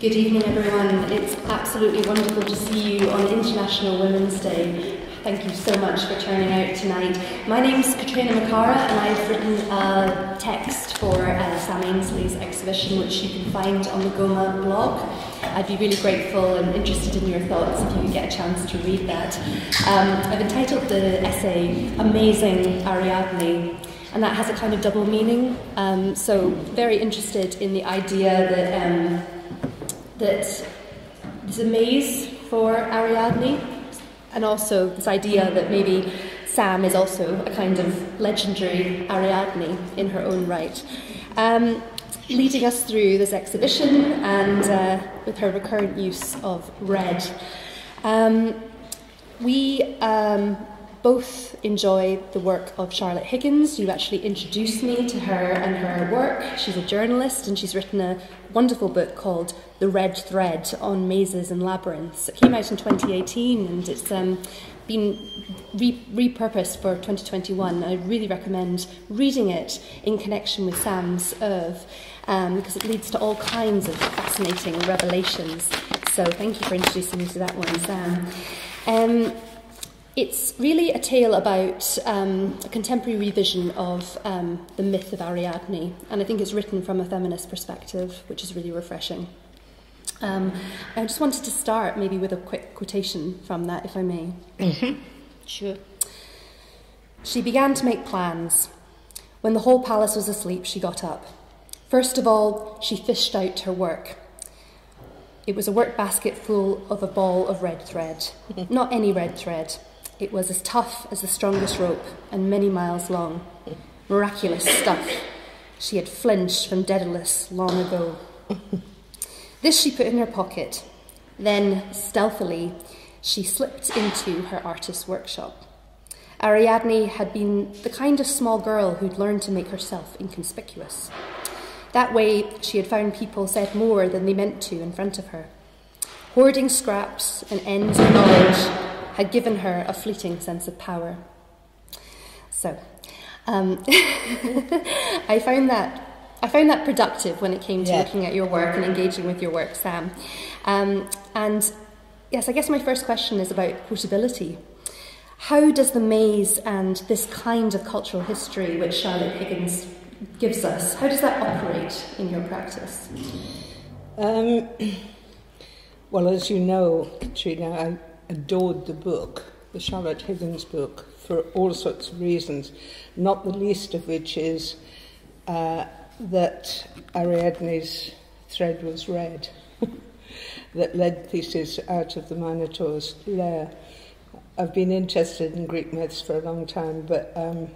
Good evening, everyone. It's absolutely wonderful to see you on International Women's Day. Thank you so much for turning out tonight. My name's Catriona McAra, and I've written a text for uh, Sam Ainsley's exhibition, which you can find on the GoMA blog. I'd be really grateful and interested in your thoughts if you could get a chance to read that. Um, I've entitled the essay Amazing Ariadne, and that has a kind of double meaning. Um, so, very interested in the idea that. Um, that there's a maze for Ariadne, and also this idea that maybe Sam is also a kind of legendary Ariadne in her own right. Um, leading us through this exhibition and uh, with her recurrent use of red. Um, we um, both enjoy the work of Charlotte Higgins. You actually introduced me to her and her work. She's a journalist and she's written a wonderful book called The Red Thread on Mazes and Labyrinths. It came out in 2018 and it's um, been re- repurposed for 2021. I really recommend reading it in connection with Sam's oeuvre um, because it leads to all kinds of fascinating revelations. So thank you for introducing me to that one, Sam. Um, it's really a tale about um, a contemporary revision of um, the myth of Ariadne, and I think it's written from a feminist perspective, which is really refreshing. Um, I just wanted to start maybe with a quick quotation from that, if I may. Mm-hmm. Sure. She began to make plans. When the whole palace was asleep, she got up. First of all, she fished out her work. It was a work basket full of a ball of red thread. Not any red thread, it was as tough as the strongest rope and many miles long. Miraculous stuff. She had flinched from Daedalus long ago. this she put in her pocket. Then, stealthily, she slipped into her artist's workshop. Ariadne had been the kind of small girl who'd learned to make herself inconspicuous. That way, she had found people said more than they meant to in front of her. Hoarding scraps and ends of knowledge had given her a fleeting sense of power. So, um, I found that I found that productive when it came to yeah. looking at your work and engaging with your work, Sam. Um, and yes, I guess my first question is about quotability. How does the maze and this kind of cultural history which Charlotte Higgins gives us, how does that operate in your practice? Um, well, as you know, Catriona, I adored the book, the Charlotte Higgins book, for all sorts of reasons, not the least of which is uh, that Ariadne's thread was red, that led Theseus out of the Minotaur's lair. I've been interested in Greek myths for a long time, but um,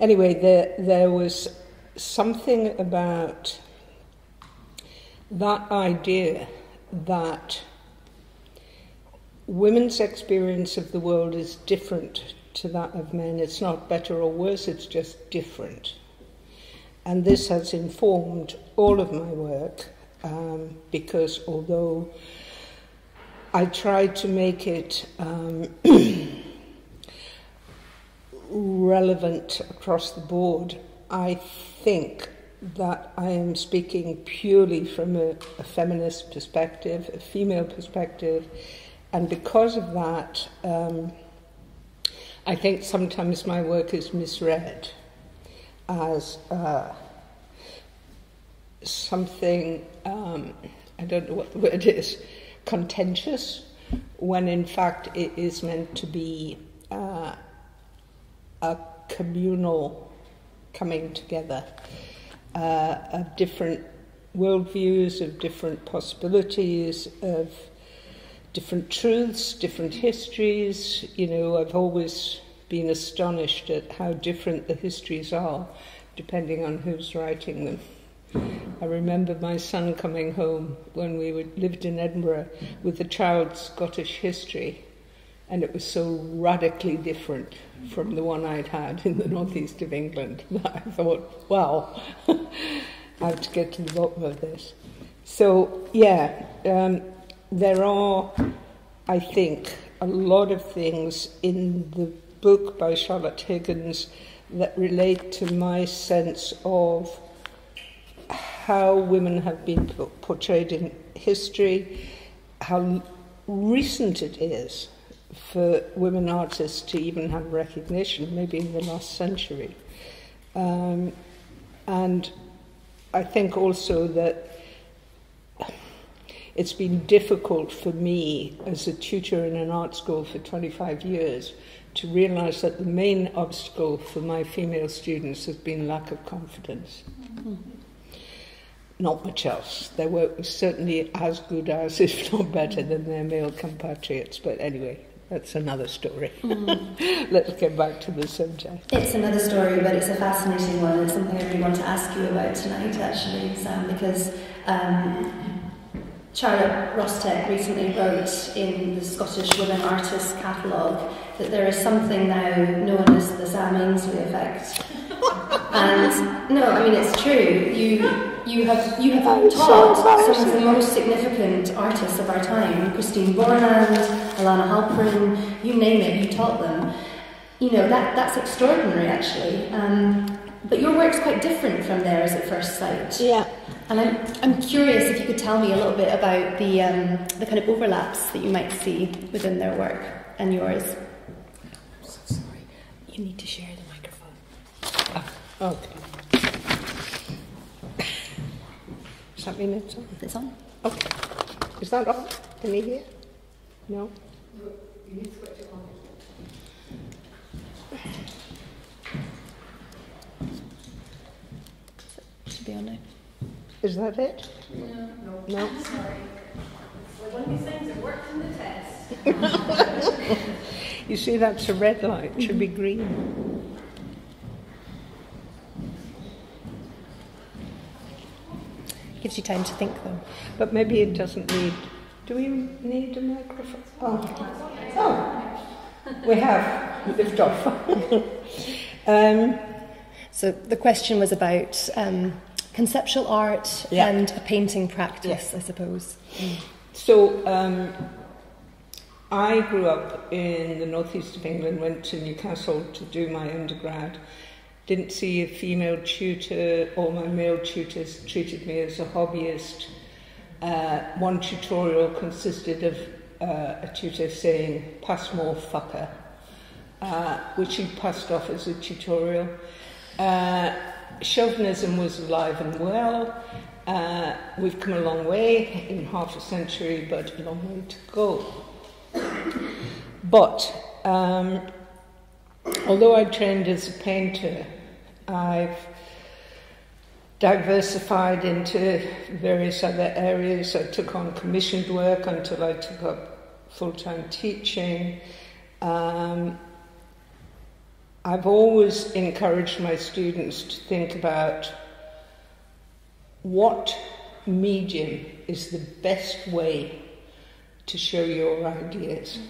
anyway, there, there was something about that idea that women's experience of the world is different to that of men. It's not better or worse, it's just different. And this has informed all of my work um, because although I tried to make it um, relevant across the board, I think that I am speaking purely from a, a feminist perspective, a female perspective, and because of that, um, I think sometimes my work is misread as uh, something, um, I don't know what the word is, contentious, when in fact it is meant to be uh, a communal coming together uh, of different worldviews, of different possibilities, of different truths, different histories. You know, I've always been astonished at how different the histories are depending on who's writing them. I remember my son coming home when we lived in Edinburgh with a child's Scottish history, and it was so radically different from the one I'd had in the northeast of England that I thought, wow, I have to get to the bottom of this. So, yeah, um, there are, I think, a lot of things in the book by Charlotte Higgins that relate to my sense of how women have been portrayed in history, how recent it is for women artists to even have recognition, maybe in the last century. Um, and I think also that it's been difficult for me as a tutor in an art school for 25 years to realize that the main obstacle for my female students has been lack of confidence. Mm-hmm. Not much else. Their work was certainly as good as, if not better, than their male compatriots. But anyway, that's another story. Mm. Let's get back to the subject. It's another story, but it's a fascinating one. It's something I really want to ask you about tonight, actually, Sam, because um, Charlotte Rostek recently wrote in the Scottish Women Artists Catalogue that there is something now known as the Sam Ainsley effect. and no, I mean it's true. You you have you have taught so some of the most significant artists of our time, Christine Borland, Alana Halperin, you name it, you taught them. You know that that's extraordinary actually. Um, but your work's quite different from theirs at first sight. Yeah. And I'm, I'm curious if you could tell me a little bit about the, um, the kind of overlaps that you might see within their work and yours. I'm So sorry. You need to share the microphone. Oh, okay. Does that mean it's on? It's on. Okay. Is that on? Can you hear? No? You need to switch it on. Should be on now. Is that it? No. No. no? Sorry. It's one of these things that worked in the test. you see, that's a red light. It should be green. Gives you time to think, though. But maybe it doesn't need. Do we need a microphone? Oh, oh. we have lift off. um, so the question was about um, conceptual art yeah. and a painting practice, yeah. I suppose. Mm. So um, I grew up in the northeast of England, went to Newcastle to do my undergrad. Didn't see a female tutor, all my male tutors treated me as a hobbyist. Uh, one tutorial consisted of uh, a tutor saying, pass more fucker, uh, which he passed off as a tutorial. Uh, chauvinism was alive and well. Uh, we've come a long way in half a century, but a long way to go. But um, although I trained as a painter, I've diversified into various other areas. I took on commissioned work until I took up full time teaching. Um, I've always encouraged my students to think about what medium is the best way to show your ideas.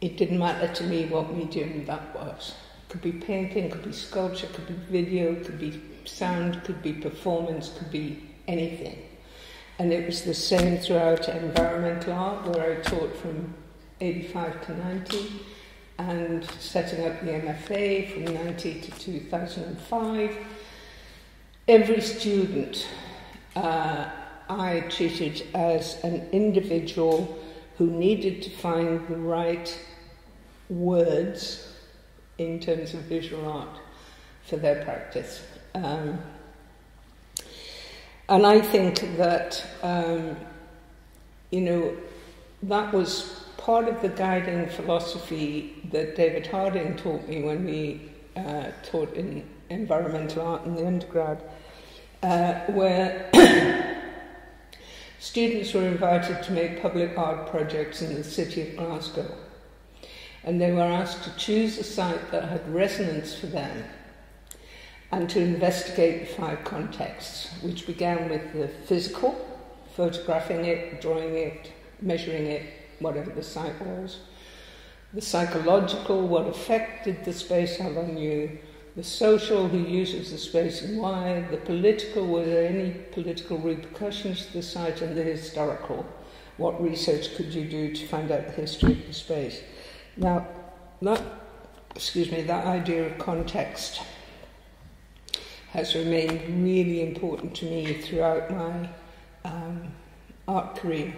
It didn't matter to me what medium that was. It could be painting, could be sculpture, could be video, could be sound, could be performance, could be anything. And it was the same throughout environmental art, where I taught from 85 to 90 and setting up the MFA from 90 to 2005. Every student uh, I treated as an individual who needed to find the right words in terms of visual art for their practice. Um, and I think that, um, you know, that was part of the guiding philosophy that David Harding taught me when we uh, taught in environmental art in the undergrad, uh, where students were invited to make public art projects in the city of Glasgow. And they were asked to choose a site that had resonance for them and to investigate the five contexts, which began with the physical, photographing it, drawing it, measuring it, whatever the site was. The psychological, what effect did the space have on you? The social, who uses the space and why? The political, were there any political repercussions to the site? And the historical, what research could you do to find out the history of the space? Now, that, excuse me, that idea of context has remained really important to me throughout my um, art career,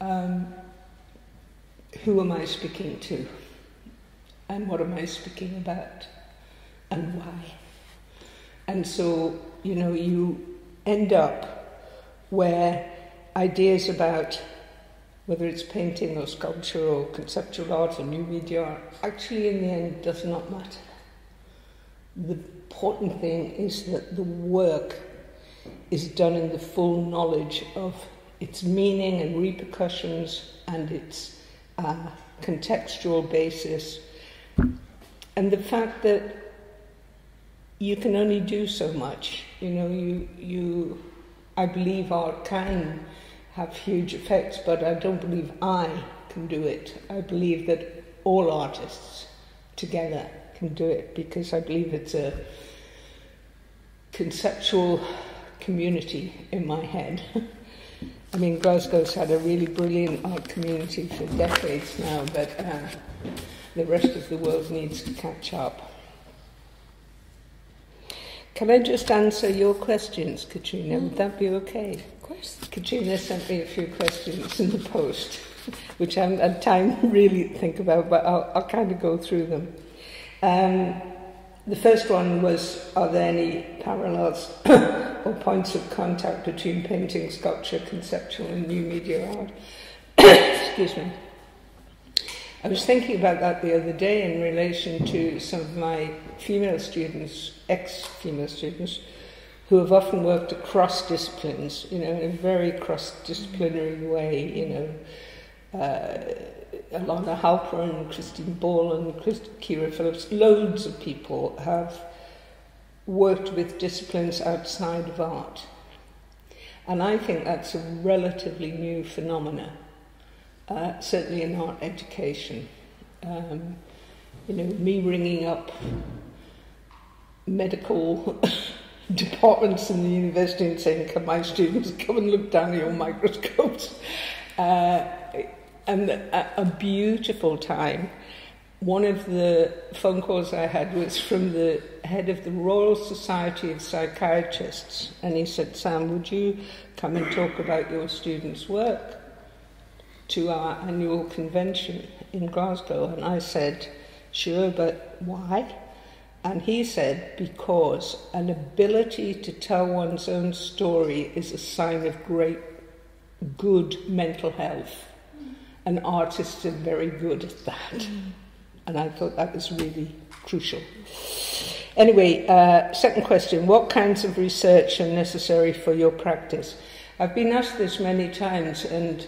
um, who am I speaking to? And what am I speaking about? And why? And so, you know, you end up where ideas about whether it's painting or sculpture or conceptual art or new media art, actually in the end does not matter. The important thing is that the work is done in the full knowledge of its meaning and repercussions and its uh, contextual basis. And the fact that you can only do so much. You know, you, you, I believe art can have huge effects, but I don't believe I can do it. I believe that all artists together can do it because I believe it's a conceptual community in my head. I mean, Glasgow's had a really brilliant art community for decades now, but uh, the rest of the world needs to catch up. Can I just answer your questions, Catriona? Would that be okay? Of course. Catriona sent me a few questions in the post, which I haven't had time to really think about, but I'll, I'll kind of go through them. Um, the first one was Are there any parallels or points of contact between painting, sculpture, conceptual, and new media art? Excuse me. I was thinking about that the other day in relation to some of my female students, ex female students, who have often worked across disciplines, you know, in a very cross disciplinary way, you know. Uh, Alana Halperin, Christine Ball, and Christ- Ciara Phillips, loads of people have worked with disciplines outside of art. And I think that's a relatively new phenomenon uh, certainly in art education. Um, you know, me ringing up medical departments in the university and saying, Can my students come and look down your microscopes? Uh, and a, a beautiful time. One of the phone calls I had was from the head of the Royal Society of Psychiatrists, and he said, Sam, would you come and talk about your students' work? to our annual convention in Glasgow. And I said, Sure, but why? And he said, Because an ability to tell one's own story is a sign of great good mental health. And artists are very good at that. And I thought that was really crucial. Anyway, uh, second question What kinds of research are necessary for your practice? I've been asked this many times, and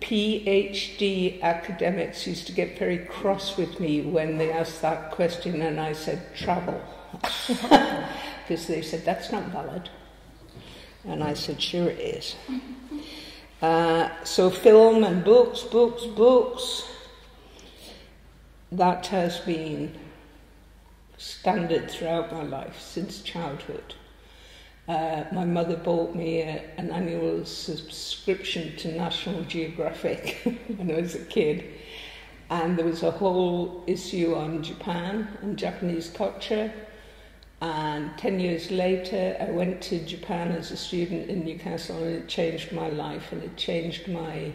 PhD academics used to get very cross with me when they asked that question, and I said, travel. Because they said, that's not valid. And I said, sure it is. Uh, so, film and books, books, books, that has been standard throughout my life since childhood. Uh, my mother bought me a, an annual subscription to National Geographic when I was a kid. And there was a whole issue on Japan and Japanese culture. And 10 years later, I went to Japan as a student in Newcastle, and it changed my life and it changed my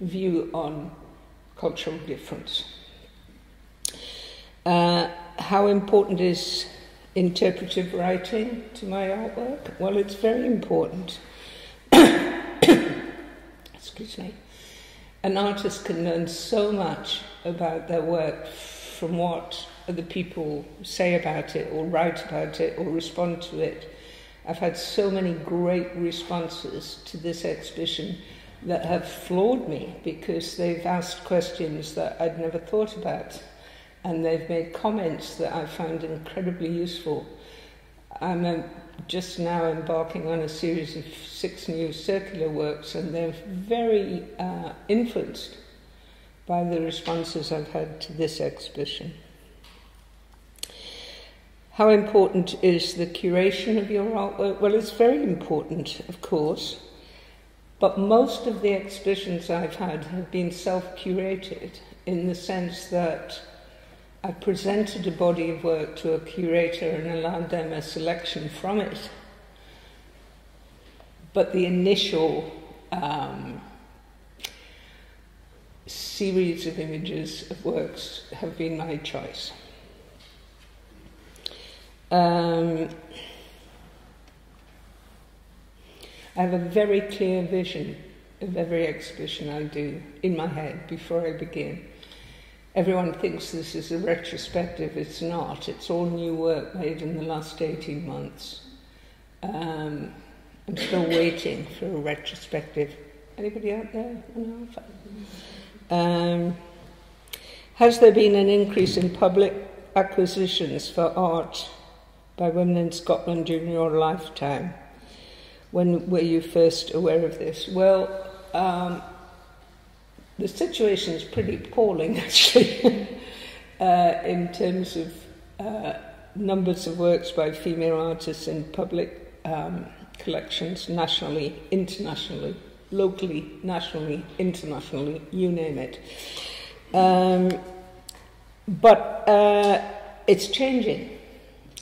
view on cultural difference. Uh, how important is interpretive writing to my artwork? Well, it's very important. Excuse me. An artist can learn so much about their work from what other people say about it, or write about it, or respond to it. I've had so many great responses to this exhibition that have floored me because they've asked questions that I'd never thought about and they've made comments that I found incredibly useful. I'm um, just now embarking on a series of six new circular works, and they're very uh, influenced by the responses I've had to this exhibition. How important is the curation of your artwork? Well, it's very important, of course, but most of the exhibitions I've had have been self curated in the sense that I presented a body of work to a curator and allowed them a selection from it. but the initial um, series of images of works have been my choice. Um, I have a very clear vision of every exhibition I do in my head before I begin. Everyone thinks this is a retrospective. It's not. It's all new work made in the last 18 months. Um, I'm still waiting for a retrospective. Anybody out there? No? Um, has there been an increase in public acquisitions for art by women in Scotland during your lifetime? When were you first aware of this? Well, um, the situation is pretty appalling, actually, uh, in terms of uh, numbers of works by female artists in public um, collections, nationally, internationally, locally, nationally, internationally, you name it. Um, but uh, it's changing,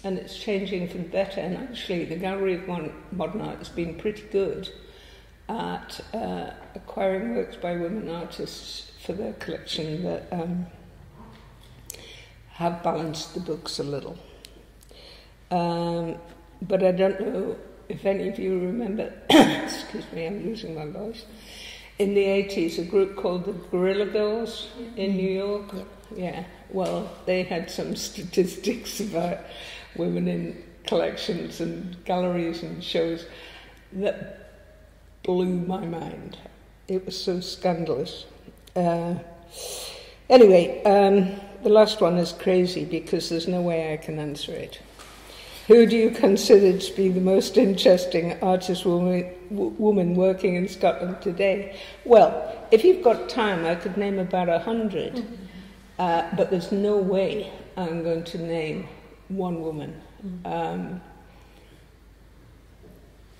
and it's changing for the better. And actually, the Gallery of Modern Art has been pretty good at uh, acquiring works by women artists for their collection that um, have balanced the books a little. Um, but I don't know if any of you remember, excuse me, I'm losing my voice. In the 80s, a group called the Guerrilla Girls in New York. Yeah, well, they had some statistics about women in collections and galleries and shows that blew my mind. It was so scandalous. Uh, anyway, um, the last one is crazy because there's no way I can answer it. Who do you consider to be the most interesting artist woman, woman working in Scotland today? Well, if you've got time, I could name about a 100 mm-hmm. uh, but there's no way I'm going to name one woman. Mm-hmm. Um,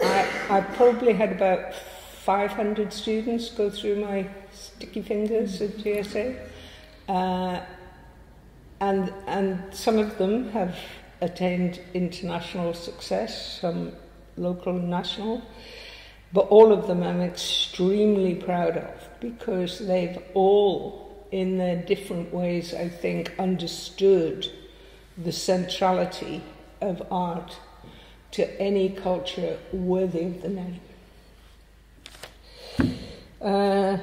I, I probably had about 500 students go through my sticky fingers at GSA. Uh, and, and some of them have attained international success, some local and national. But all of them I'm extremely proud of because they've all, in their different ways, I think, understood the centrality of art to any culture worthy of the name. Uh,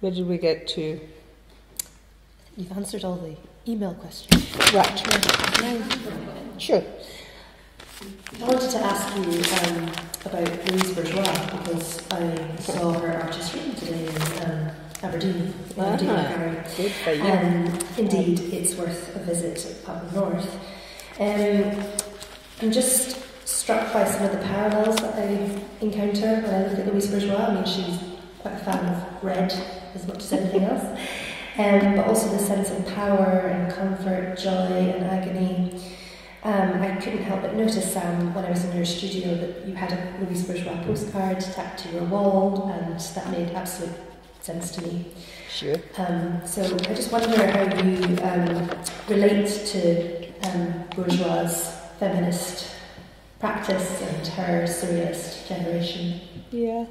where did we get to? You've answered all the email question. Right. Sure. I wanted to ask you um, about Louise Bourgeois because I saw her artist reading today in um, Aberdeen, Aberdeen uh-huh. Good for you. Um, indeed, it's worth a visit up north. Um, I'm just struck by some of the parallels that I encounter when I look at Louise Bourgeois. I mean, she's quite a fan of red as much as anything else, um, but also the sense of power and comfort, joy and agony. Um, I couldn't help but notice, Sam, when I was in your studio, that you had a Louise Bourgeois postcard tacked to your wall, and that made absolute sense to me. Sure. Um, so I just wonder how you um, relate to um, Bourgeois' feminist practice and her surrealist generation. Yeah.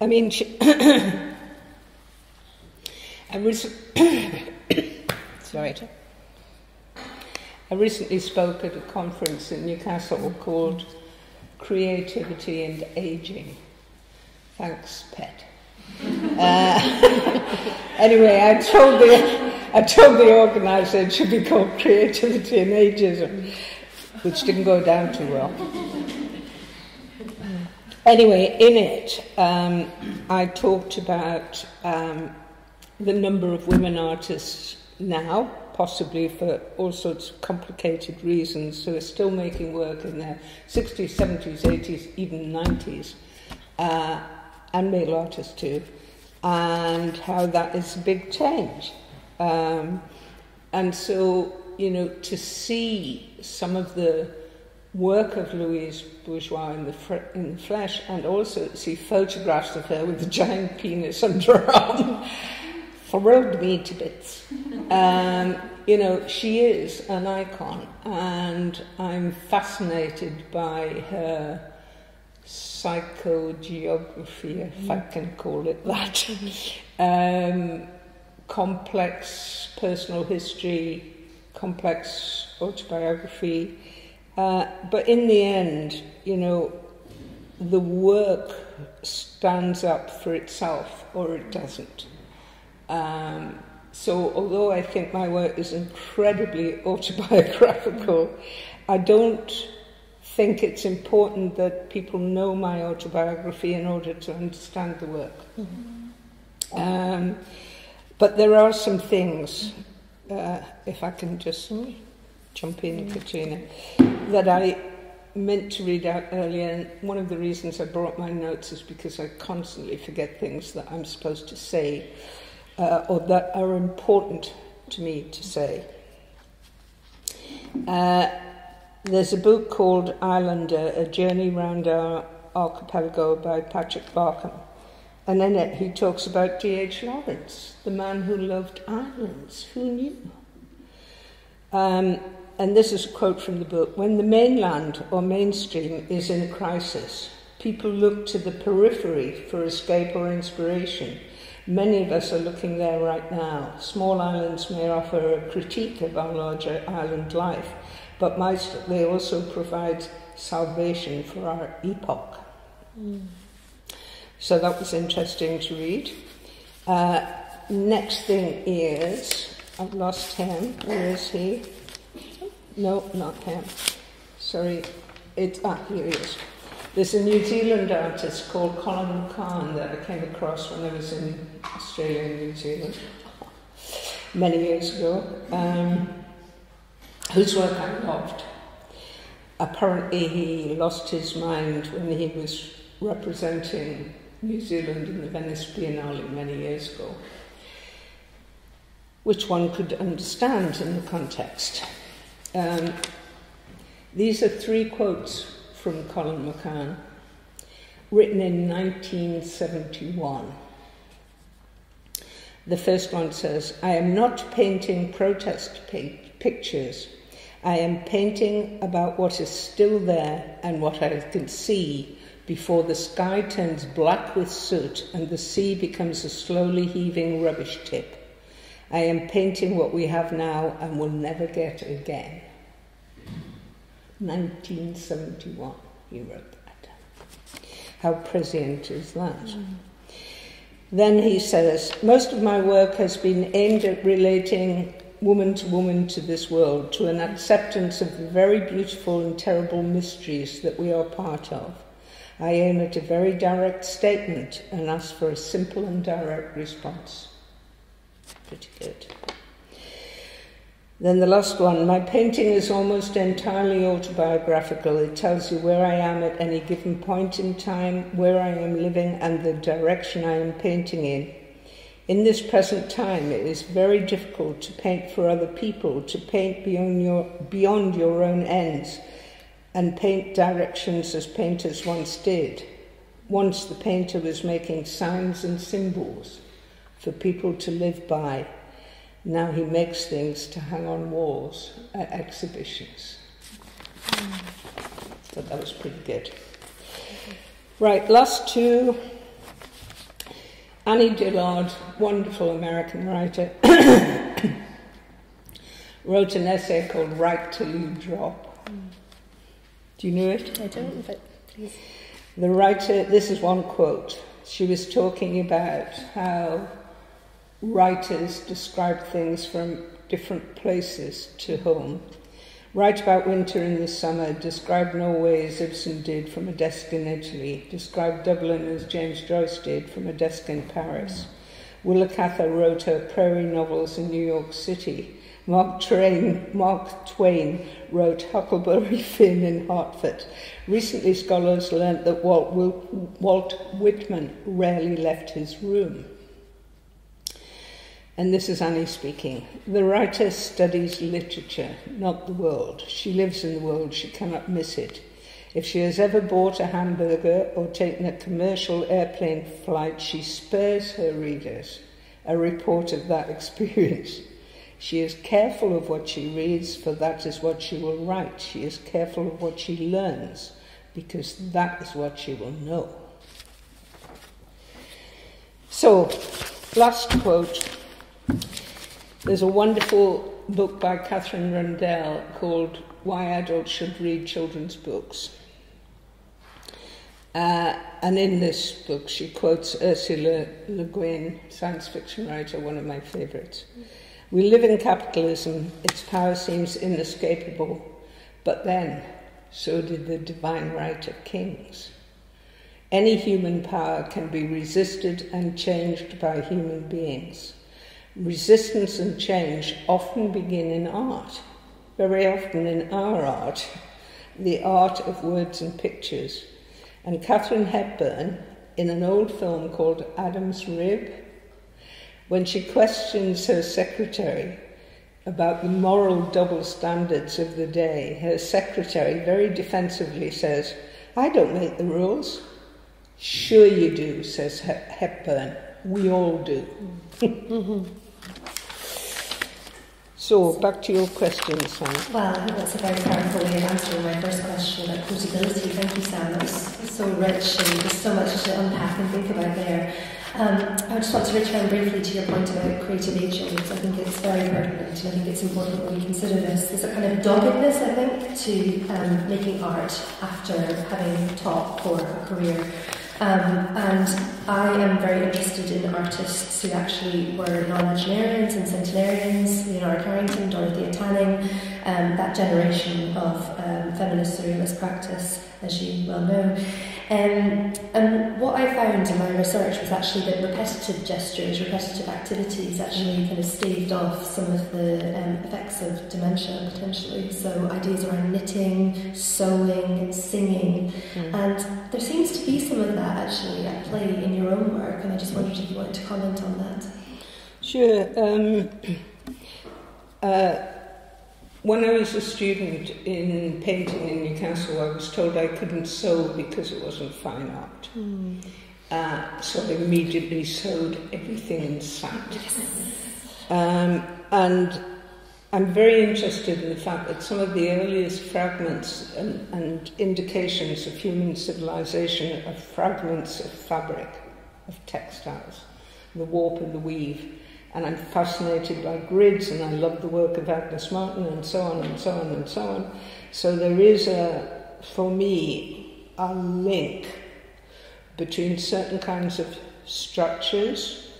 I mean, she, I sorry. I recently spoke at a conference in Newcastle called Creativity and Aging. Thanks, Pet. Uh, anyway, I told the I told the organizer it should be called Creativity and Ageism which didn't go down too well. Anyway, in it, um, I talked about um, the number of women artists now, possibly for all sorts of complicated reasons, who are still making work in their 60s, 70s, 80s, even 90s, uh, and male artists too, and how that is a big change. Um, and so you know, to see some of the work of Louise Bourgeois in the, fr- in the flesh and also see photographs of her with a giant penis under her arm thrilled me to bits. Um, you know, she is an icon, and I'm fascinated by her psychogeography, if I can call it that, um, complex personal history, complex autobiography. Uh, but in the end, you know, the work stands up for itself or it doesn't. Um, so, although I think my work is incredibly autobiographical, I don't think it's important that people know my autobiography in order to understand the work. Mm-hmm. Um, but there are some things, uh, if I can just jump in, mm-hmm. Catriona, that I meant to read out earlier. And one of the reasons I brought my notes is because I constantly forget things that I'm supposed to say uh, or that are important to me to say. Uh, there's a book called Islander, A Journey Round Our Archipelago by Patrick Barkham. And in it, he talks about D.H. Lawrence, the man who loved islands. Who knew? Um, and this is a quote from the book When the mainland or mainstream is in crisis, people look to the periphery for escape or inspiration. Many of us are looking there right now. Small islands may offer a critique of our larger island life, but might they also provide salvation for our epoch. Mm. So that was interesting to read. Uh, next thing is, I've lost him. Where is he? No, not him. Sorry. It, ah, here he is. There's a New Zealand artist called Colin McCahon that I came across when I was in Australia and New Zealand many years ago, um, whose work I loved. Apparently, he lost his mind when he was representing New Zealand in the Venice Biennale many years ago, which one could understand in the context. Um, these are three quotes from Colin McCahon, written in 1971. The first one says, I am not painting protest pictures. I am painting about what is still there and what I can see before the sky turns black with soot and the sea becomes a slowly heaving rubbish tip. I am painting what we have now and will never get again. 1971, he wrote that. How prescient is that? Mm. Then he says, Most of my work has been aimed at relating woman to woman to this world, to an acceptance of the very beautiful and terrible mysteries that we are part of. I aim at a very direct statement and ask for a simple and direct response. Pretty good. Then the last one my painting is almost entirely autobiographical. It tells you where I am at any given point in time, where I am living, and the direction I am painting in. In this present time, it is very difficult to paint for other people, to paint beyond your, beyond your own ends and paint directions as painters once did. Once the painter was making signs and symbols for people to live by. Now he makes things to hang on walls at exhibitions. So that was pretty good. Right, last two. Annie Dillard, wonderful American writer, wrote an essay called Write Till You Drop. Do you know it? I don't, but please. The writer, this is one quote. She was talking about how writers describe things from different places to home. Write about winter in the summer, describe Norway as Ibsen did from a desk in Italy, describe Dublin as James Joyce did from a desk in Paris. Willa Cather wrote her prairie novels in New York City. Mark Twain, Mark Twain wrote Huckleberry Finn in Hartford. Recently, scholars learnt that Walt, Walt Whitman rarely left his room. And this is Annie speaking. The writer studies literature, not the world. She lives in the world, she cannot miss it. If she has ever bought a hamburger or taken a commercial airplane flight, she spares her readers a report of that experience. She is careful of what she reads, for that is what she will write. She is careful of what she learns, because that is what she will know. So, last quote. There's a wonderful book by Katherine Rundell called Why Adults Should Read Children's Books. Uh, and in this book, she quotes Ursula Le Guin, science fiction writer, one of my favorites. We live in capitalism, its power seems inescapable, but then, so did the divine right of kings. Any human power can be resisted and changed by human beings. Resistance and change often begin in art, very often in our art, the art of words and pictures. And Katharine Hepburn, in an old film called Adam's Rib, when she questions her secretary about the moral double standards of the day, her secretary very defensively says, I don't make the rules. Sure you do, says Hepburn. We all do. so, back to your question, Sam. Well, I think that's a very powerful way of answering my first question about quotability. Thank you, Sam. That was so rich and there's so much to unpack and think about there. Um, I just want to return briefly to your point about creative because I think it's very pertinent and I think it's important when we consider this. There's a kind of doggedness, I think, to um, making art after having taught for a career. Um, and I am very interested in artists who actually were nonagenarians and centenarians, Leonora Carrington, Dorothea Tanning, um, that generation of um, feminist surrealist practice, as you well know. Um, and what I found in my research was actually that repetitive gestures, repetitive activities actually kind of staved off some of the um, effects of dementia potentially. So ideas around knitting, sewing, and singing, mm. and there seems to be some of that actually at play in your own work. And I just wondered if you wanted to comment on that. Sure. Um, uh, when I was a student in painting in Newcastle, I was told I couldn't sew because it wasn't fine art. Mm. Uh, so I immediately sewed everything in sight. Yes. Um, and I'm very interested in the fact that some of the earliest fragments and, and indications of human civilization are fragments of fabric, of textiles, the warp and the weave and I'm fascinated by grids and I love the work of Agnes Martin and so on and so on and so on. So there is a, for me, a link between certain kinds of structures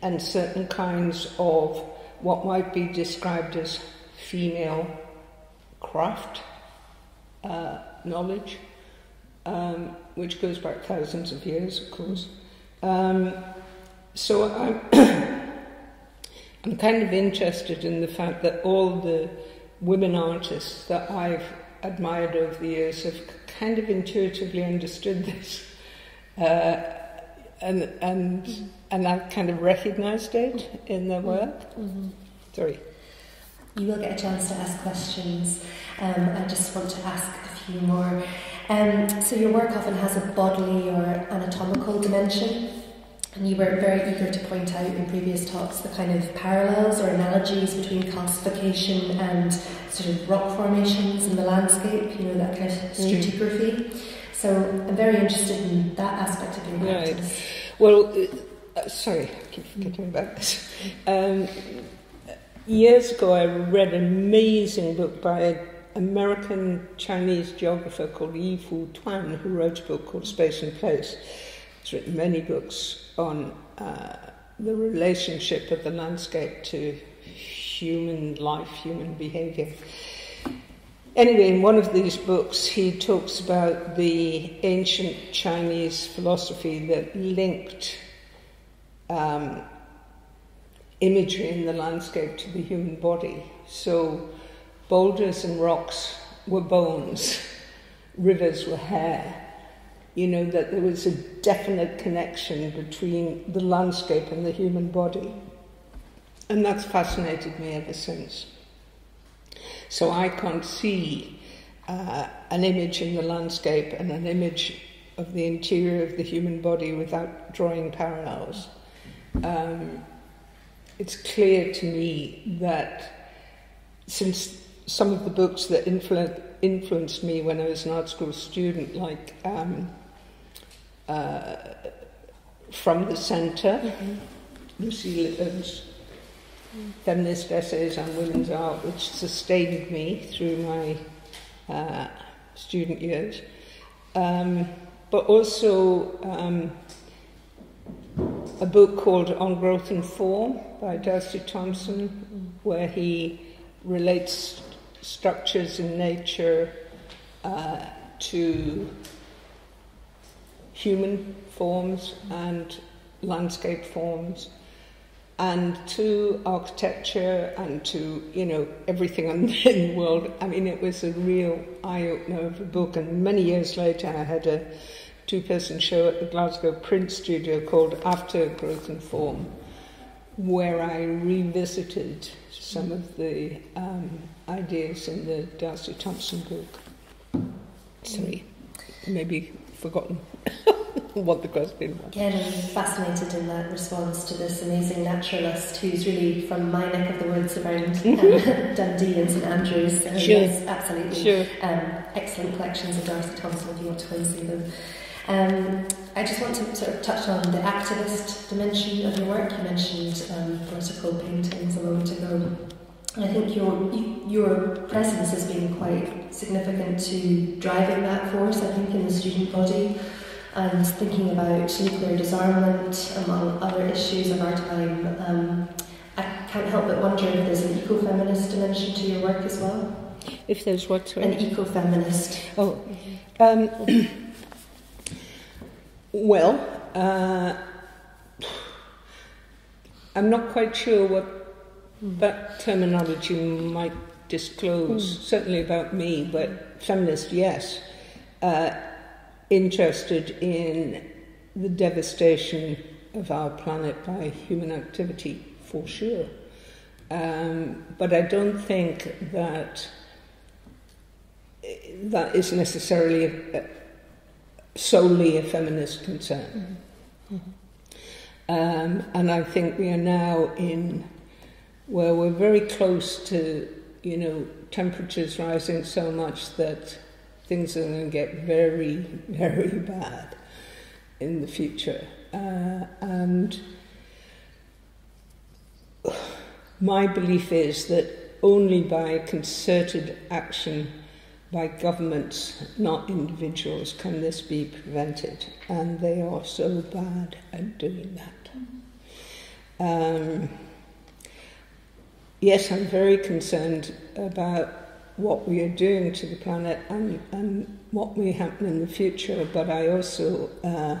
and certain kinds of what might be described as female craft uh, knowledge, um, which goes back thousands of years, of course. Um, so I'm, I'm kind of interested in the fact that all the women artists that I've admired over the years have kind of intuitively understood this. Uh, and and mm-hmm. and I've kind of recognised it in their work. Mm-hmm. Sorry. You will get a chance to ask questions. Um, I just want to ask a few more. Um, so your work often has a bodily or anatomical dimension. And you were very eager to point out in previous talks the kind of parallels or analogies between calcification and sort of rock formations in the landscape, you know, that kind of mm. stratigraphy. Mm. So I'm very interested in that aspect of your practice. Right. Well, uh, uh, sorry, I keep forgetting about this. Um, years ago, I read an amazing book by an American Chinese geographer called Yi Fu Tuan, who wrote a book called Space and Place. He's written many books on uh, the relationship of the landscape to human life, human behavior. Anyway, in one of these books, he talks about the ancient Chinese philosophy that linked um, imagery in the landscape to the human body. So, boulders and rocks were bones, rivers were hair, you know, that there was a definite connection between the landscape and the human body. And that's fascinated me ever since. So I can't see uh, an image in the landscape and an image of the interior of the human body without drawing parallels. Um, it's clear to me that since some of the books that influ- influenced me when I was an art school student, like um, uh, From the Centre, mm-hmm. Lucy Lippard's feminist essays on women's art, which sustained me through my uh, student years. Um, but also um, a book called On Growth and Form by D'Arcy Thompson, where he relates structures in nature uh, to human forms and landscape forms and to architecture and to you know everything in the world. I mean it was a real eye-opener of a book. And many years later i had a two-person show at the glasgow print studio called after growth and form where i revisited some of the um, ideas in the D'Arcy Thompson book. Sorry, maybe forgotten what the question was. Again, I'm fascinated in that response to this amazing naturalist who's really from my neck of the woods around um, Dundee and St Andrews. So sure. Yes, absolutely. Sure. Um, excellent collections of D'Arcy Thompson if you want to go and see them. Um, I just want to sort of touch on the activist dimension of your work. You mentioned um, political paintings a moment ago. I think your your presence has been quite significant to driving that force. I think in the student body, and thinking about nuclear disarmament among other issues of our time. Um, I can't help but wonder if there's an eco-feminist dimension to your work as well. If there's what? Sorry? An eco-feminist. Oh. Um, Well, uh, I'm not quite sure what that terminology might disclose, mm. certainly about me, but feminist, yes. Uh, interested in the devastation of our planet by human activity, for sure. Um, but I don't think that that is necessarily a, solely a feminist concern. Mm-hmm. Um, and I think we are now in where we're very close to, you know, temperatures rising so much that things are going to get very, very bad in the future. Uh, and my belief is that only by concerted action by governments, not individuals, can this be prevented. And they are so bad at doing that. Um, yes, I'm very concerned about what we are doing to the planet and, and what may happen in the future, but I also uh,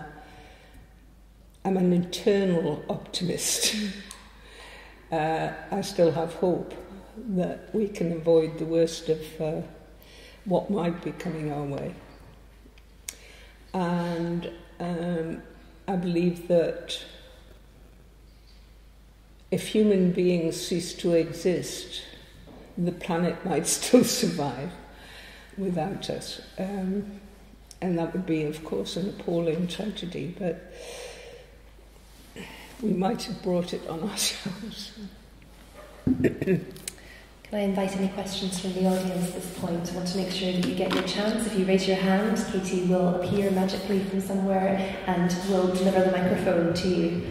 am an eternal optimist. uh, I still have hope that we can avoid the worst of. Uh, what might be coming our way. And um, I believe that if human beings ceased to exist, the planet might still survive without us. Um, and that would be, of course, an appalling tragedy, but we might have brought it on ourselves. Can I invite any questions from the audience at this point? I want to make sure that you get your chance. If you raise your hand, Katie will appear magically from somewhere and will deliver the microphone to you.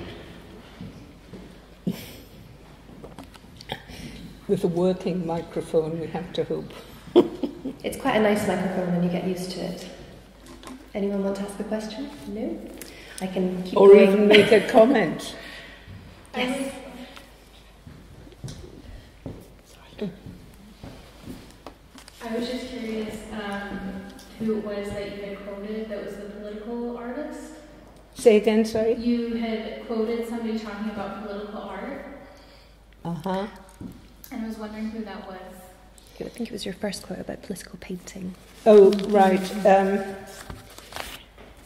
With a working microphone, we have to hope. it's quite a nice microphone when you get used to it. Anyone want to ask a question? No? I can keep Or going. even make a comment. yes. I was just curious um, who it was that you had quoted that was the political artist. Say again, sorry? You had quoted somebody talking about political art. Uh huh. And I was wondering who that was. I think it was your first quote about political painting. Oh, right. Um,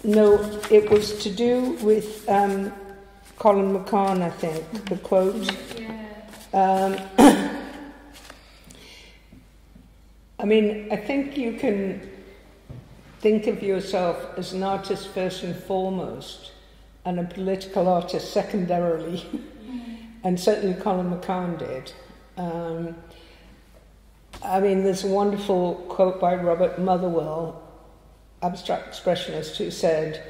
no, it was to do with um, Colin McCahon, I think, the quote. Yeah. Um, I mean, I think you can think of yourself as an artist first and foremost, and a political artist secondarily, and certainly Colin McCahon did. Um, I mean, there's a wonderful quote by Robert Motherwell, abstract expressionist, who said,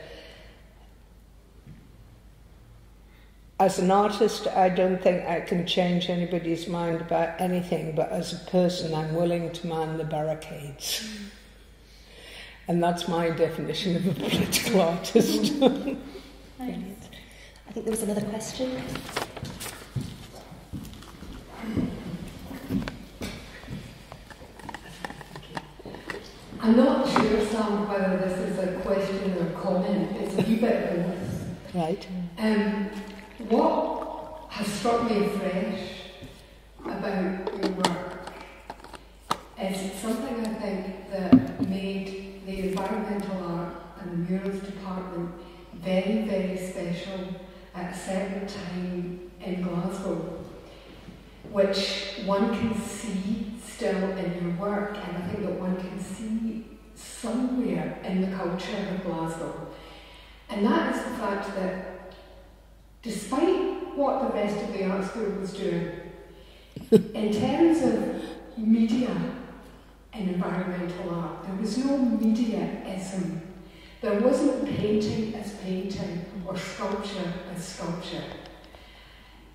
As an artist, I don't think I can change anybody's mind about anything, but as a person, I'm willing to man the barricades. And that's my definition of a political artist. I think there was another question. I'm not sure, Sam, whether this is a question or a comment. It's a bit of both. right? Um, what has struck me afresh about your work is something I think that made the environmental art and the murals department very, very special at a certain time in Glasgow, which one can see still in your work, and I think that one can see somewhere in the culture of Glasgow. And that is the fact that despite what the rest of the art school was doing, in terms of media and environmental art, there was no mediaism. There wasn't painting as painting or sculpture as sculpture.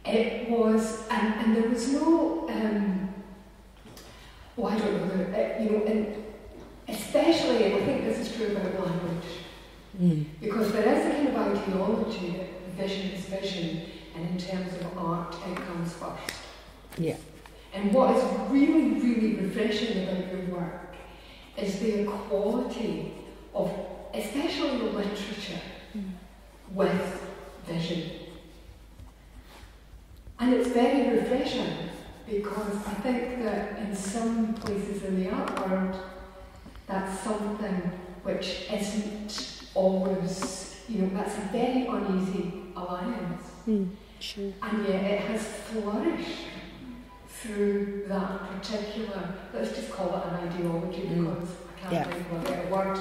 It was, and, and there was no, um, oh, I don't know, uh, you know, and especially, and I think this is true about language, Mm. because there is a kind of ideology that vision is vision, and in terms of art, it comes first. Yeah. And what is really, really refreshing about your work is the equality of, especially the literature, with vision. And it's very refreshing because I think that in some places in the art world, that's something which isn't always, you know, that's a very uneasy alliance. Mm. Sure. And yet it has flourished through that particular, let's just call it an ideology Mm. because I can't Yeah. think of a better word,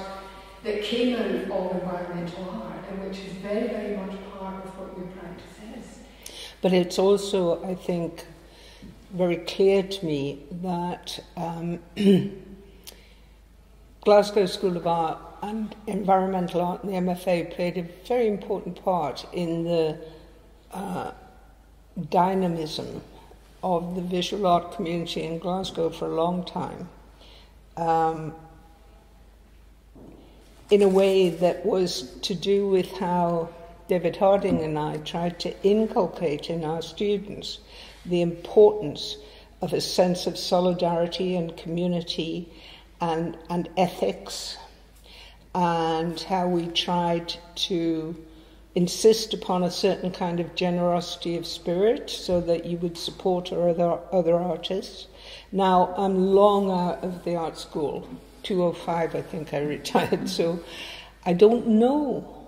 that came out of environmental art and which is very, very much part of what your practice is. But it's also, I think, very clear to me that um, Glasgow School of Art and Environmental Art and the MFA played a very important part in the uh, dynamism of the visual art community in Glasgow for a long time. Um, in a way that was to do with how David Harding and I tried to inculcate in our students the importance of a sense of solidarity and community and, and ethics, and how we tried to insist upon a certain kind of generosity of spirit so that you would support other, other artists. Now, I'm long out of the art school. 205, I think I retired, so I don't know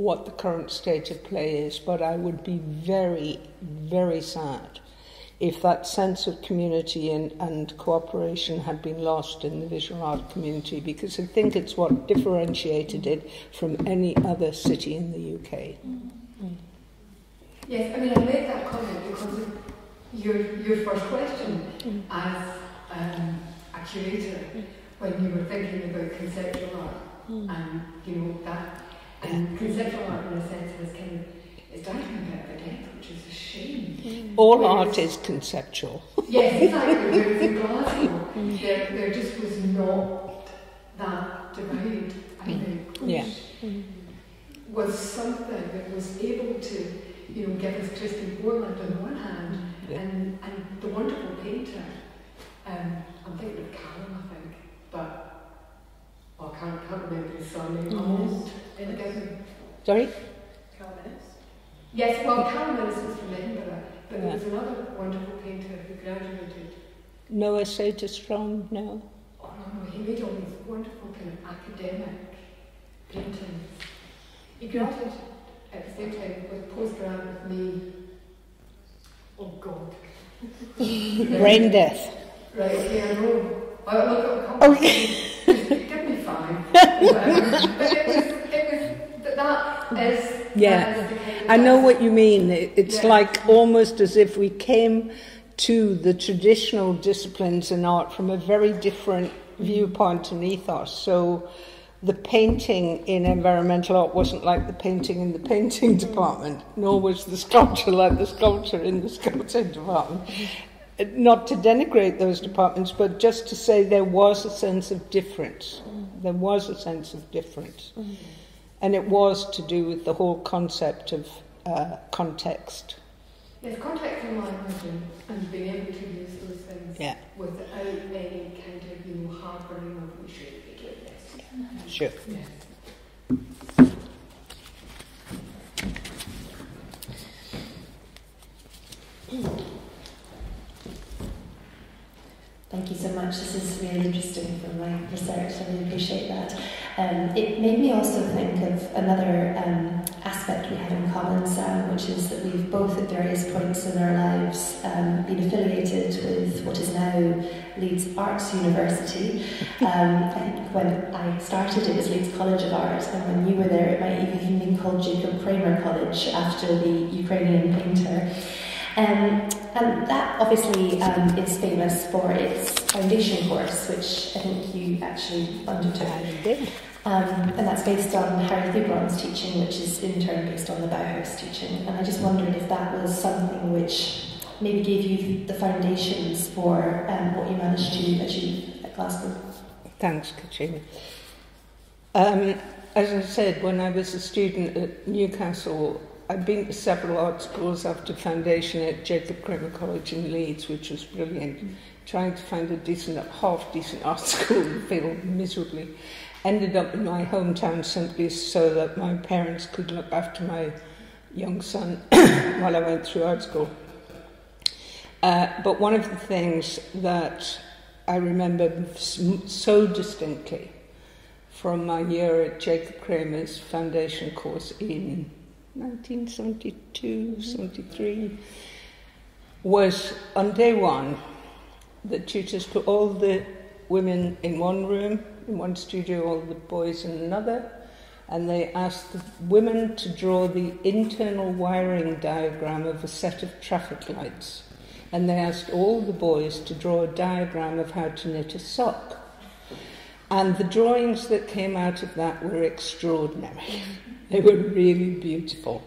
what the current state of play is, but I would be very, very sad if that sense of community and, and cooperation had been lost in the visual art community, because I think it's what differentiated it from any other city in the UK. Yes, I mean, I made that comment because of your, your first question as um, a curator when you were thinking about conceptual art and, you know, that. And conceptual art, in a sense, is kind of, it's dying a bit death, which is a shame. All Whereas- art is conceptual. Yes, exactly. Whereas in Glasgow, there, there just was not that divide, I think, which Yeah. was something that was able to, you know, give us Christine Borland on the one hand Yeah. and, and the wonderful painter. Um, I'm thinking of Callum, I think, but well, I can't, can't remember his surname. Almost. Sorry? Yes, well, Innes is from Edinburgh, but there Yeah. was another wonderful painter who graduated Noah Saterstrom? No. Oh no, no, he made all these wonderful kind of academic paintings. He graduated at the same time with postgrad with me. Oh God. Brain death. Right, I know. Well, look, Okay. Give me five. But it was, it was, that is. Yeah. that is the kind of- I know what you mean. It- It's Yeah. like almost as if we came to the traditional disciplines in art from a very different viewpoint and ethos. So the painting in environmental art wasn't like the painting in the painting mm-hmm. department, nor was the sculpture like the sculpture in the sculpture department. Not to denigrate those departments, but just to say there was a sense of difference. There was a sense of difference. And it was to do with the whole concept of uh, context. Yes, context and language and, and being able to use those things Yeah. without any kind of you know harboring of we should be doing this. Sure. Yes. Thank you so much. This is really interesting from my research. I really appreciate that. Um, it made me also think of another um, aspect we have in common, Sam, which is that we've both at various points in our lives um, been affiliated with what is now Leeds Arts University. Um, I think when I started, it was Leeds College of Art, and when you were there, it might even have been called Jacob Kramer College after the Ukrainian painter. Um, and that obviously um, is famous for its foundation course, which I think you actually undertook. I did. Um, and that's based on Harry Thubron's teaching, which is in turn based on the Bauhaus teaching. And I just wondered if that was something which maybe gave you the foundations for um, what you managed to achieve at Glasgow. Thanks, Catriona. Um, as I said, when I was a student at Newcastle, I'd been to several art schools after foundation at Jacob Kramer College in Leeds, which was brilliant. Trying to find a decent, half decent art school failed miserably. Ended up in my hometown simply so that my parents could look after my young son while I went through art school. Uh, but one of the things that I remember so distinctly from my year at Jacob Kramer's foundation course in 1972, mm-hmm. 73, was on day one, the tutors put all the women in one room, in one studio, all the boys in another, and they asked the women to draw the internal wiring diagram of a set of traffic lights. And they asked all the boys to draw a diagram of how to knit a sock. And the drawings that came out of that were extraordinary. Mm-hmm. They were really beautiful.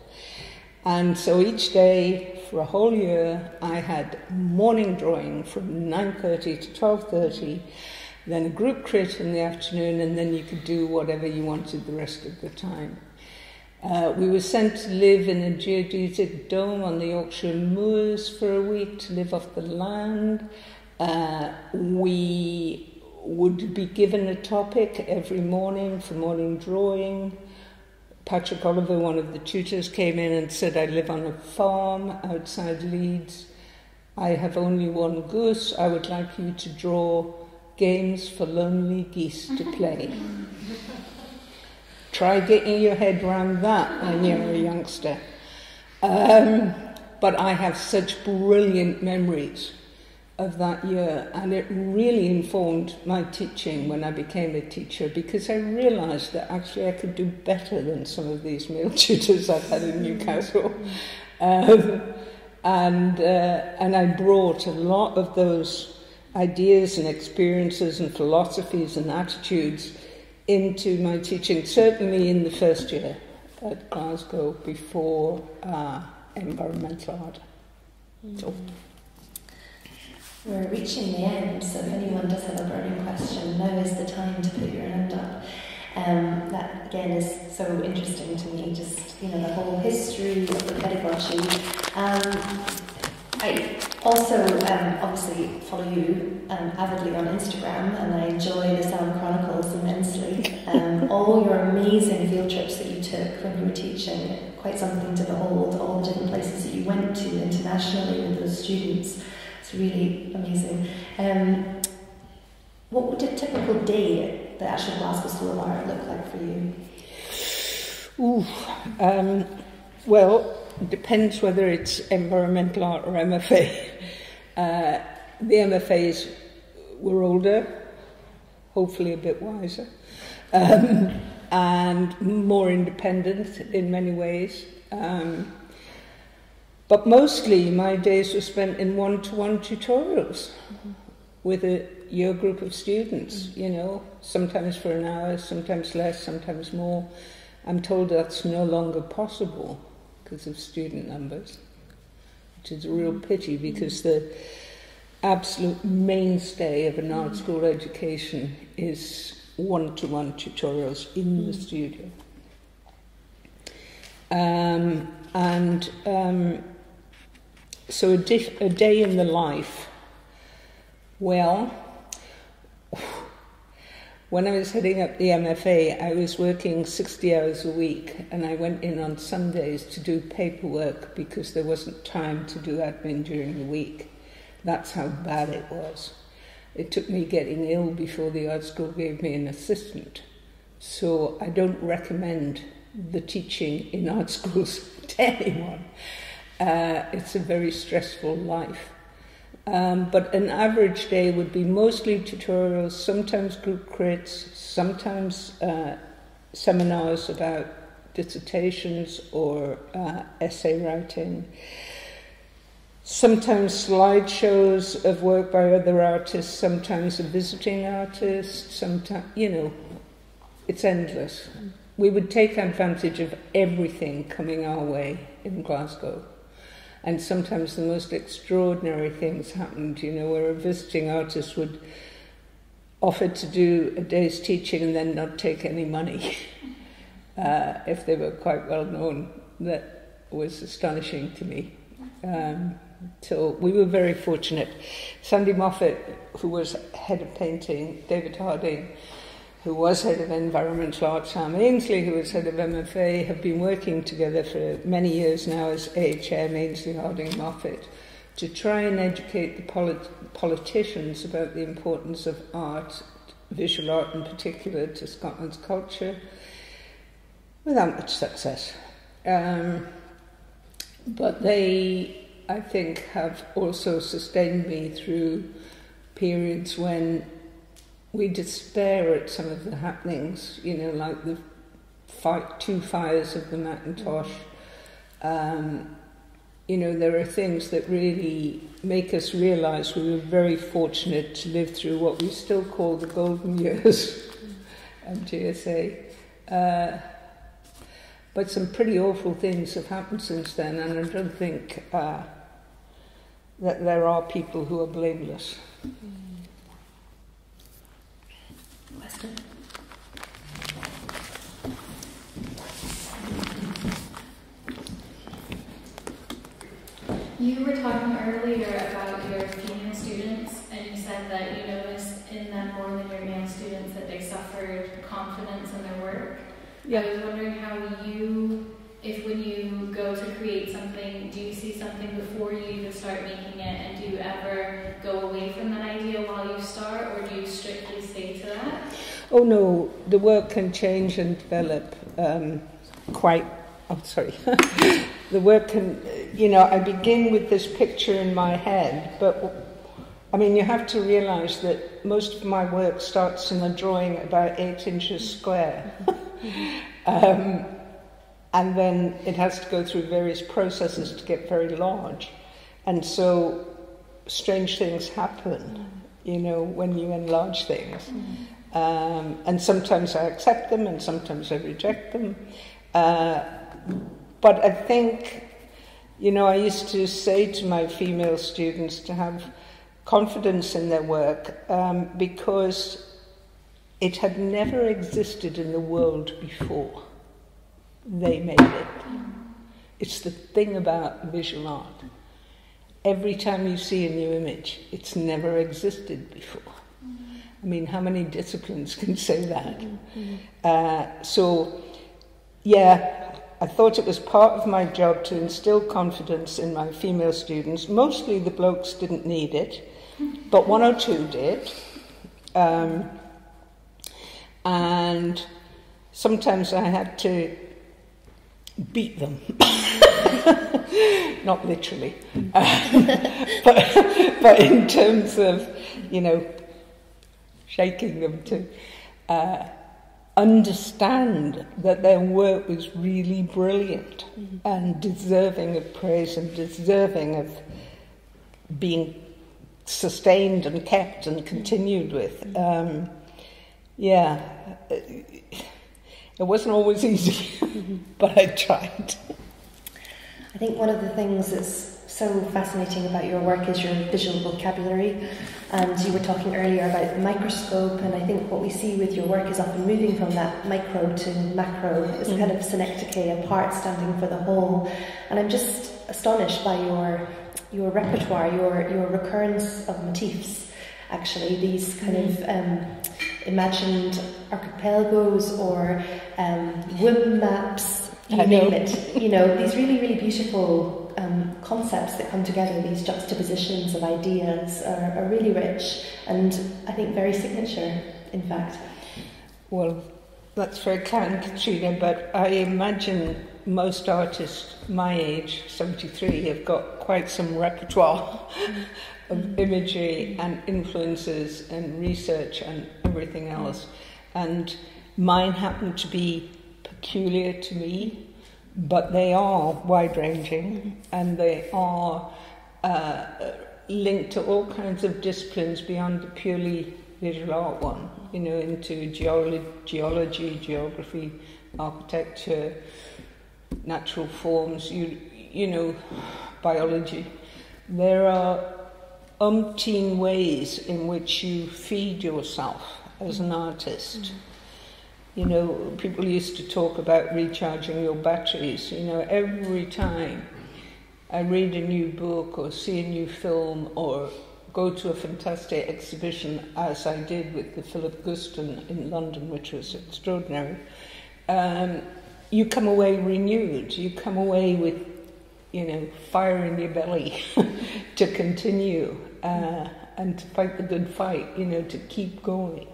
And so each day for a whole year, I had morning drawing from 9.30 to 12.30, then a group crit in the afternoon, and then you could do whatever you wanted the rest of the time. Uh, we were sent to live in a geodesic dome on the Yorkshire Moors for a week to live off the land. Uh, we would be given a topic every morning for morning drawing. Patrick Oliver, one of the tutors, came in and said, I live on a farm outside Leeds. I have only one goose. I would like you to draw games for lonely geese to play. Try getting your head around that when you're a youngster. Um, but I have such brilliant memories of that year, and it really informed my teaching when I became a teacher because I realised that actually I could do better than some of these male tutors I've had in Newcastle. Um, and, uh, and I brought a lot of those ideas and experiences and philosophies and attitudes into my teaching, certainly in the first year at Glasgow before uh, environmental art. So. We're reaching the end, so if anyone does have a burning question, now is the time to put your hand up. Um, that again is so interesting to me, just you know the whole history of the pedagogy. Um, I also um, obviously follow you um, avidly on Instagram, and I enjoy the Sound Chronicles immensely. Um, all your amazing field trips that you took when you were teaching, quite something to behold. All the different places that you went to internationally with those students. It's really amazing. Um, what would a typical day at the actual Glasgow School of Art look like for you? Ooh, um, well, depends whether it's environmental art or MFA. Uh, the MFAs were older, hopefully a bit wiser, um, and more independent in many ways. Um, But mostly my days were spent in one to one tutorials mm-hmm. with a, your group of students, mm-hmm. you know, sometimes for an hour, sometimes less, sometimes more. I'm told that's no longer possible because of student numbers, which is a real mm-hmm. pity because the absolute mainstay of an art mm. school education is one to one tutorials in mm. the studio. Um, and um, so a, di- a day in the life. Well, when I was heading up the MFA, I was working 60 hours a week and I went in on Sundays to do paperwork because there wasn't time to do admin during the week. That's how bad it was. It took me getting ill before the art school gave me an assistant. So I don't recommend the teaching in art schools to anyone. Uh, it's a very stressful life. Um, but an average day would be mostly tutorials, sometimes group crits, sometimes uh, seminars about dissertations or uh, essay writing sometimes slideshows of work by other artists, sometimes a visiting artist, sometimes, you know, it's endless. We would take advantage of everything coming our way in Glasgow. And sometimes the most extraordinary things happened, you know, where a visiting artist would offer to do a day's teaching and then not take any money uh, if they were quite well known. That was astonishing to me. Um, so we were very fortunate. Sandy Moffat, who was head of painting, David Harding, who was head of environmental arts, Sam Ainsley, who was head of MFA, have been working together for many years now as AHM, Ainsley, Harding, Moffat, to try and educate the polit- politicians about the importance of art, visual art in particular, to Scotland's culture, without much success. Um, but they I think, have also sustained me through periods when we despair at some of the happenings, you know, like the fight, two fires of the Mackintosh. Um, you know, there are things that really make us realize we were very fortunate to live through what we still call the golden years of GSA. Uh, but some pretty awful things have happened since then, and I don't think uh, that there are people who are blameless. Question? You were talking earlier about your female students, and you said that you noticed in them more than your male students that they suffered confidence in their work. Yeah. I was wondering how you if when you go to create something, do you see something before you even start making it, and do you ever go away from that idea while you start, or do you strictly stay to that? Oh no, the work can change and develop um, quite. I'm oh, sorry. the work can, you know, I begin with this picture in my head, but I mean, you have to realize that most of my work starts in a drawing about eight inches square. um, and then it has to go through various processes to get very large. And so strange things happen, you know, when you enlarge things. Um, and sometimes I accept them and sometimes I reject them. Uh, but I think, you know, I used to say to my female students to have confidence in their work um, because it had never existed in the world before they made it. It's the thing about visual art. Every time you see a new image, it's never existed before. I mean, how many disciplines can say that? Uh, so, yeah, I thought it was part of my job to instill confidence in my female students. Mostly the blokes didn't need it, but one or two did. Um, and sometimes I had to beat them. Not literally, uh, but, but in terms of, you know, shaking them to, uh, understand that their work was really brilliant mm-hmm. and deserving of praise and deserving of being sustained and kept and continued with. Mm-hmm. Um, yeah, it wasn't always easy, mm-hmm. but I tried. I think one of the things that's so fascinating about your work is your visual vocabulary. And you were talking earlier about the microscope, and I think what we see with your work is often moving from that micro to macro. It's mm. kind of synecdoche, a part standing for the whole. And I'm just astonished by your your repertoire, your your recurrence of motifs. Actually, these kind of um, imagined archipelagos or um, womb maps, you name it. You know, these really, really beautiful um, concepts that come together, these juxtapositions of ideas, are, are really rich and I think very signature, in fact. Well, that's very kind, Catriona, but I imagine most artists my age, 73, have got quite some repertoire of mm. imagery and influences and research and everything else. And mine happened to be peculiar to me but they are wide ranging and they are uh, linked to all kinds of disciplines beyond the purely visual art one, you know, into geolo- geology, geography, architecture, natural forms, you, you know, biology. There are umpteen ways in which you feed yourself as an artist. Mm-hmm you know, people used to talk about recharging your batteries. You know, every time I read a new book or see a new film or go to a fantastic exhibition, as I did with the Philip Guston in London, which was extraordinary, um, you come away renewed. You come away with, you know, fire in your belly to continue uh, and to fight the good fight, you know, to keep going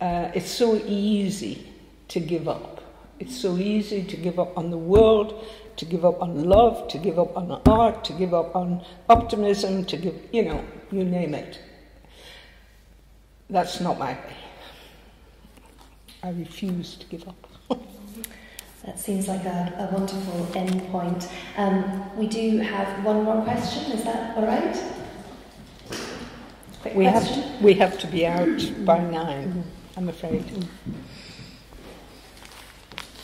uh, it's so easy to give up. It's so easy to give up on the world, to give up on love, to give up on art, to give up on optimism, to give, you know, you name it. That's not my way. I refuse to give up. That seems like a, a wonderful end point. Um, we do have one more question. Is that all right? we have to, we have to be out by 9 I'm afraid.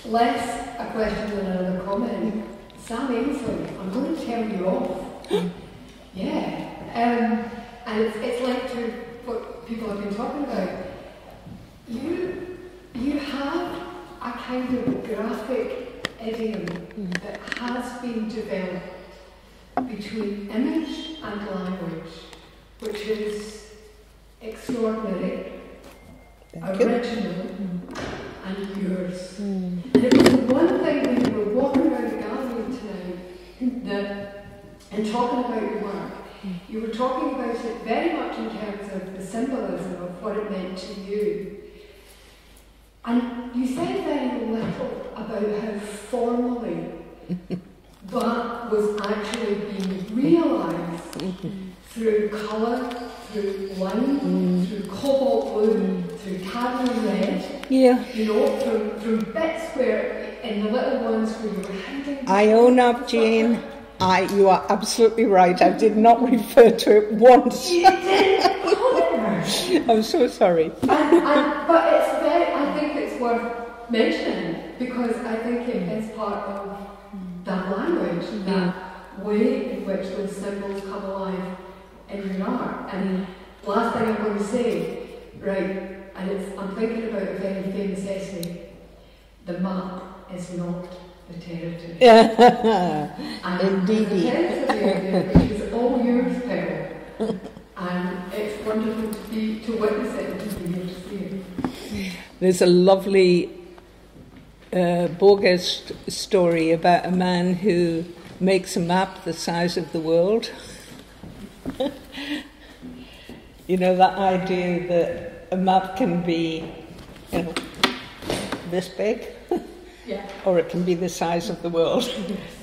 Less a question than another comment. Sam Ainsley, I'm going to tell you off. yeah. Um, and it's, it's like to what people have been talking about. You, you have a kind of graphic idiom mm-hmm. that has been developed between image and language, which is extraordinary Thank original you. and yours. Mm. And it was the one thing when you were walking around the gallery tonight that, and talking about your work, mm. you were talking about it very much in terms of the symbolism of what it meant to you. And you said very little about how formally that was actually being realised mm-hmm. through colour, through line, mm. through cobalt blue, mm. Through red. Yeah. You know, from, from bits where, in the little ones where you were hiding. I own up, Jane. I, you are absolutely right. I did not refer to it once. You did. I'm so sorry. and, and, but it's very. I think it's worth mentioning because I think it is part of that language, mm. that way in which those symbols come alive in your art. And last thing I'm going to say, right, and it's, I'm thinking about a very famous essay, the map is not the territory. and Indeed. The territory which is all yours, Pearl. and it's wonderful to be to witness it and to be here to see it. There's a lovely uh, Borges story about a man who makes a map the size of the world. you know, that idea that a map can be, you know, this big, yeah. or it can be the size of the world.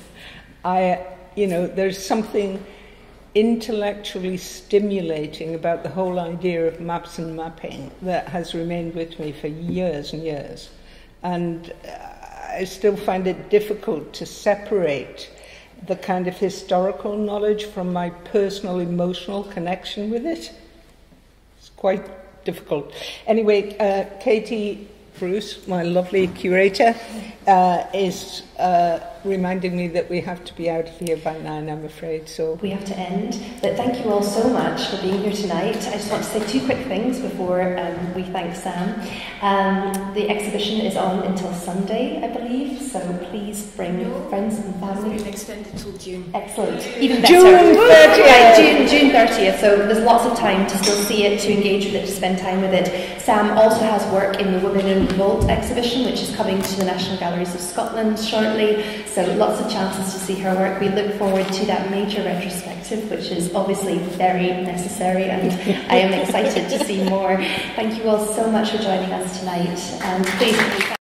I, you know, there's something intellectually stimulating about the whole idea of maps and mapping that has remained with me for years and years. And uh, I still find it difficult to separate the kind of historical knowledge from my personal emotional connection with it. Quite difficult. Anyway, uh, Katie Bruce, my lovely curator, uh, is uh, reminding me that we have to be out of here by nine, I'm afraid. So we have to end. But thank you all so much for being here tonight. I just want to say two quick things before um, we thank Sam. Um, the exhibition is on until Sunday, I believe. So please bring no. friends and family. It's extended till June. Excellent. Even better. June 30th. Right, June, June 30th. So there's lots of time to still see it, to engage with it, to spend time with it. Sam also has work in the Women in Revolt exhibition, which is coming to the National Galleries of Scotland shortly. So lots of chances to see her work. We look forward to that major retrospective, which is obviously very necessary, and I am excited to see more. Thank you all so much for joining us tonight. And please.